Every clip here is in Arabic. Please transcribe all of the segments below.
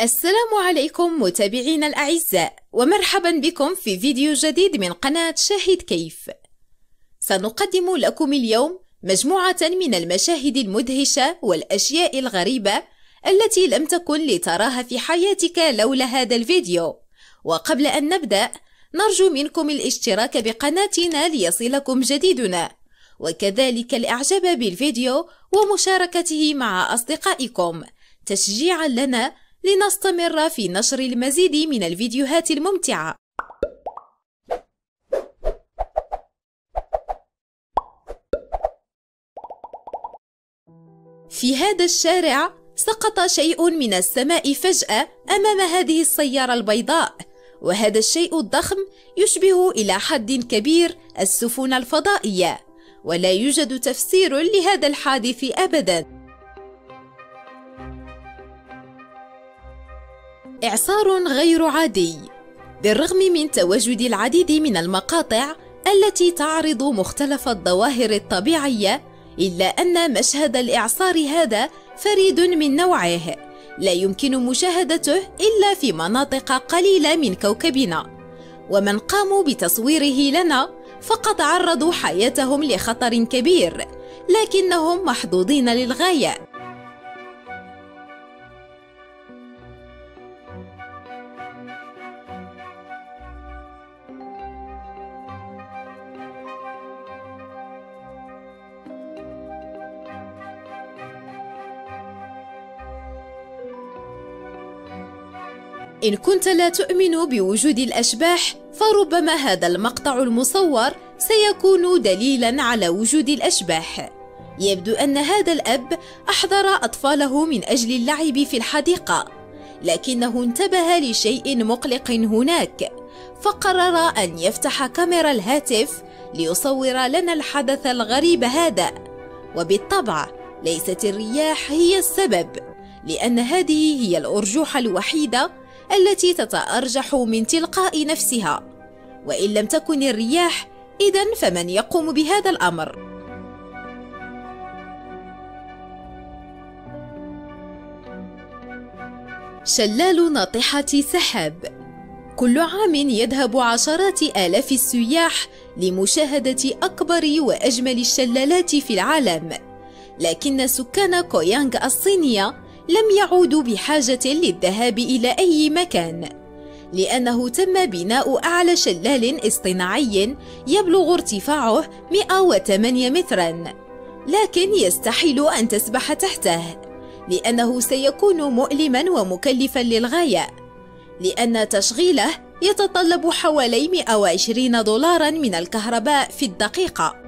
السلام عليكم متابعينا الأعزاء ومرحبا بكم في فيديو جديد من قناة شاهد كيف. سنقدم لكم اليوم مجموعة من المشاهد المدهشة والأشياء الغريبة التي لم تكن لتراها في حياتك لولا هذا الفيديو. وقبل أن نبدأ نرجو منكم الاشتراك بقناتنا ليصلكم جديدنا. وكذلك الإعجاب بالفيديو ومشاركته مع أصدقائكم. تشجيعا لنا لنستمر في نشر المزيد من الفيديوهات الممتعة. في هذا الشارع سقط شيء من السماء فجأة أمام هذه السيارة البيضاء وهذا الشيء الضخم يشبه إلى حد كبير السفن الفضائية ولا يوجد تفسير لهذا الحادث أبداً. إعصار غير عادي بالرغم من تواجد العديد من المقاطع التي تعرض مختلف الظواهر الطبيعية إلا أن مشهد الإعصار هذا فريد من نوعه لا يمكن مشاهدته إلا في مناطق قليلة من كوكبنا. ومن قاموا بتصويره لنا فقد عرضوا حياتهم لخطر كبير لكنهم محظوظين للغاية. إن كنت لا تؤمن بوجود الأشباح فربما هذا المقطع المصور سيكون دليلا على وجود الأشباح. يبدو أن هذا الأب أحضر أطفاله من أجل اللعب في الحديقة لكنه انتبه لشيء مقلق هناك. فقرر أن يفتح كاميرا الهاتف ليصور لنا الحدث الغريب هذا. وبالطبع ليست الرياح هي السبب لأن هذه هي الأرجوحة الوحيدة التي تتأرجح من تلقاء نفسها. وإن لم تكن الرياح إذا فمن يقوم بهذا الأمر؟ شلال ناطحة سحاب. كل عام يذهب عشرات آلاف السياح لمشاهدة أكبر وأجمل الشلالات في العالم. لكن سكان كويانغ الصينية لم يعودوا بحاجة للذهاب إلى أي مكان لأنه تم بناء أعلى شلال اصطناعي يبلغ ارتفاعه 108 مترا لكن يستحيل أن تسبح تحته لأنه سيكون مؤلما ومكلفا للغاية لأن تشغيله يتطلب حوالي 120 دولارا من الكهرباء في الدقيقة.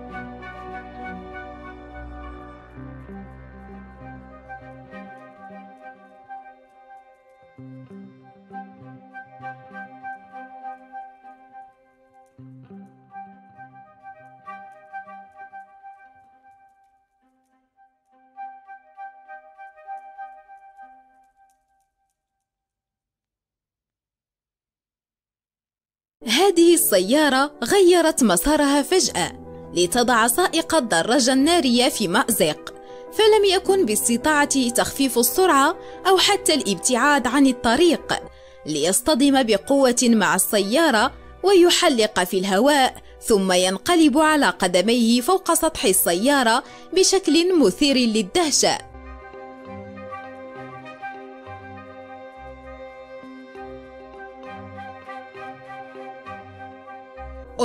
هذه السيارة غيرت مسارها فجأة لتضع سائق الدراجة النارية في مأزق فلم يكن باستطاعته تخفيف السرعة أو حتى الابتعاد عن الطريق ليصطدم بقوة مع السيارة ويحلق في الهواء ثم ينقلب على قدميه فوق سطح السيارة بشكل مثير للدهشة.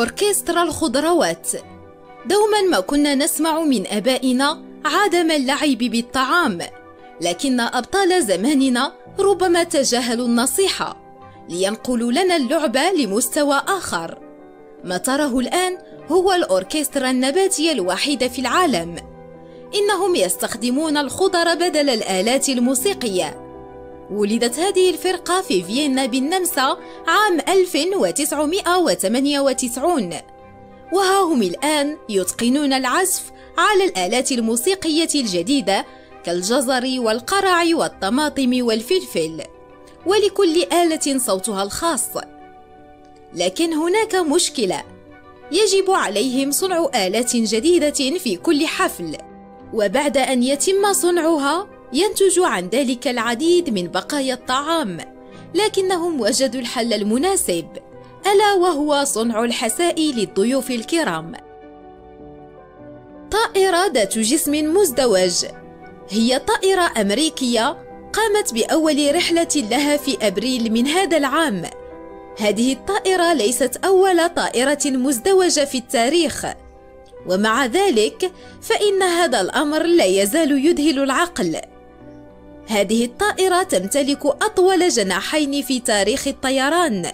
أوركسترا الخضروات. دوما ما كنا نسمع من آبائنا عدم اللعب بالطعام لكن أبطال زماننا ربما تجاهلوا النصيحة لينقلوا لنا اللعبة لمستوى آخر. ما تراه الآن هو الأوركسترا النباتية الوحيدة في العالم. إنهم يستخدمون الخضر بدل الآلات الموسيقية. ولدت هذه الفرقة في فيينا بالنمسا عام 1998 وها هم الآن يتقنون العزف على الآلات الموسيقية الجديدة كالجزر والقرع والطماطم والفلفل ولكل آلة صوتها الخاص. لكن هناك مشكلة يجب عليهم صنع آلات جديدة في كل حفل. وبعد أن يتم صنعها ينتج عن ذلك العديد من بقايا الطعام لكنهم وجدوا الحل المناسب ألا وهو صنع الحساء للضيوف الكرام. طائرة ذات جسم مزدوج هي طائرة أمريكية قامت بأول رحلة لها في أبريل من هذا العام. هذه الطائرة ليست أول طائرة مزدوجة في التاريخ. ومع ذلك فإن هذا الأمر لا يزال يذهل العقل. هذه الطائرة تمتلك أطول جناحين في تاريخ الطيران.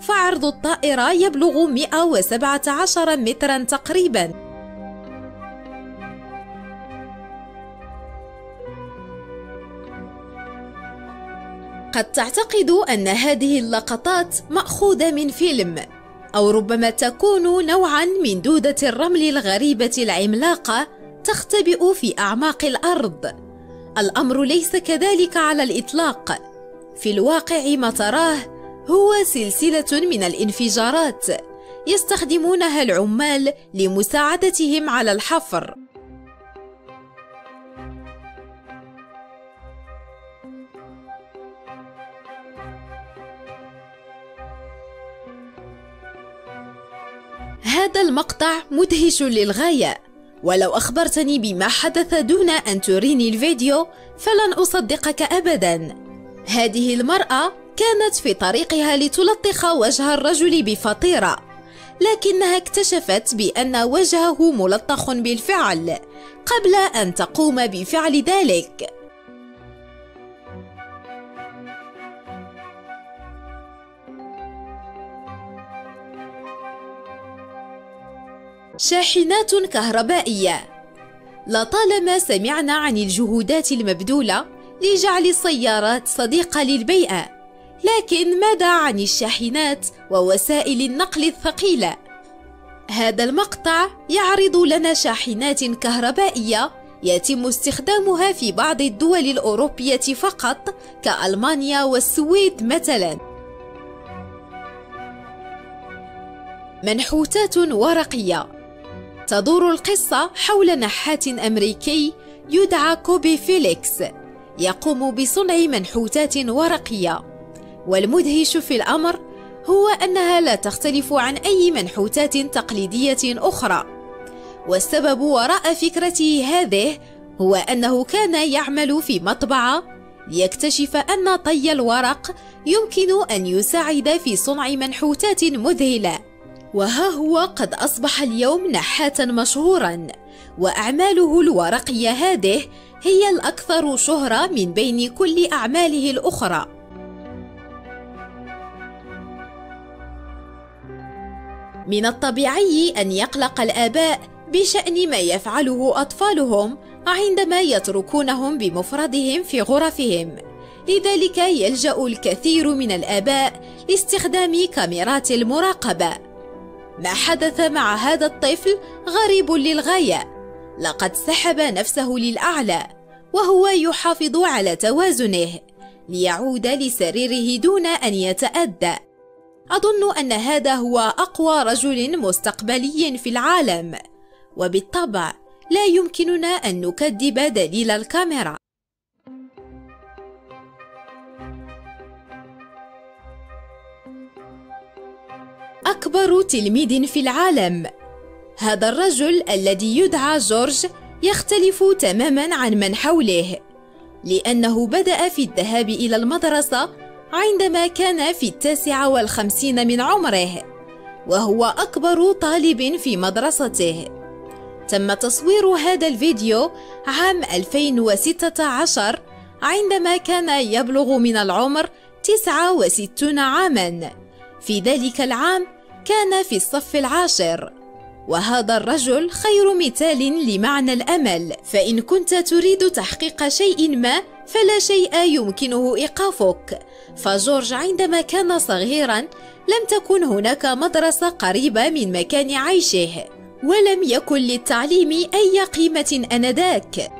فعرض الطائرة يبلغ 117 مترا تقريبا. قد تعتقد أن هذه اللقطات مأخوذة من فيلم أو ربما تكون نوعا من دودة الرمل الغريبة العملاقة تختبئ في أعماق الأرض. الأمر ليس كذلك على الإطلاق. في الواقع ما تراه هو سلسلة من الانفجارات يستخدمونها العمال لمساعدتهم على الحفر. هذا المقطع مدهش للغاية. ولو أخبرتني بما حدث دون أن تريني الفيديو فلن أصدقك أبدا. هذه المرأة كانت في طريقها لتلطخ وجه الرجل بفطيرة لكنها اكتشفت بأن وجهه ملطخ بالفعل قبل أن تقوم بفعل ذلك. شاحنات كهربائية. لطالما سمعنا عن الجهودات المبذولة لجعل السيارات صديقة للبيئة. لكن ماذا عن الشاحنات ووسائل النقل الثقيلة؟ هذا المقطع يعرض لنا شاحنات كهربائية يتم استخدامها في بعض الدول الأوروبية فقط كألمانيا والسويد مثلا. منحوتات ورقية. تدور القصة حول نحات أمريكي يدعى كوبي فيليكس يقوم بصنع منحوتات ورقية. والمدهش في الأمر هو أنها لا تختلف عن أي منحوتات تقليدية أخرى. والسبب وراء فكرته هذه هو أنه كان يعمل في مطبعة ليكتشف أن طي الورق يمكن أن يساعد في صنع منحوتات مذهلة. وها هو قد أصبح اليوم نحاتا مشهورا وأعماله الورقية هذه هي الأكثر شهرة من بين كل أعماله الأخرى. من الطبيعي أن يقلق الآباء بشأن ما يفعله أطفالهم عندما يتركونهم بمفردهم في غرفهم. لذلك يلجأ الكثير من الآباء لاستخدام كاميرات المراقبة. ما حدث مع هذا الطفل غريب للغاية. لقد سحب نفسه للأعلى وهو يحافظ على توازنه ليعود لسريره دون أن يتأذى. أظن أن هذا هو أقوى رجل مستقبلي في العالم. وبالطبع لا يمكننا أن نكذب دليل الكاميرا. أكبر تلميذ في العالم. هذا الرجل الذي يدعى جورج يختلف تماما عن من حوله لأنه بدأ في الذهاب إلى المدرسة عندما كان في التاسعة والخمسين من عمره وهو أكبر طالب في مدرسته. تم تصوير هذا الفيديو عام 2016 عندما كان يبلغ من العمر 69 عاماً. في ذلك العام كان في الصف العاشر. وهذا الرجل خير مثال لمعنى الأمل فإن كنت تريد تحقيق شيء ما فلا شيء يمكنه إيقافك. فجورج عندما كان صغيرا لم تكن هناك مدرسة قريبة من مكان عيشه ولم يكن للتعليم أي قيمة آنذاك.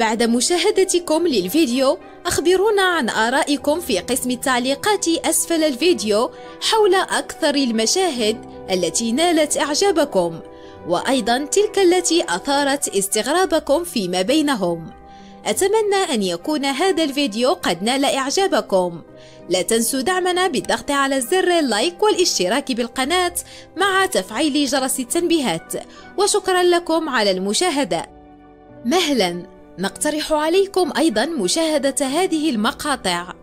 بعد مشاهدتكم للفيديو أخبرونا عن آرائكم في قسم التعليقات أسفل الفيديو حول أكثر المشاهد التي نالت إعجابكم وأيضا تلك التي أثارت استغرابكم فيما بينهم. أتمنى أن يكون هذا الفيديو قد نال إعجابكم. لا تنسوا دعمنا بالضغط على زر اللايك والاشتراك بالقناة مع تفعيل جرس التنبيهات وشكرا لكم على المشاهدة. مهلا. نقترح عليكم أيضا مشاهدة هذه المقاطع.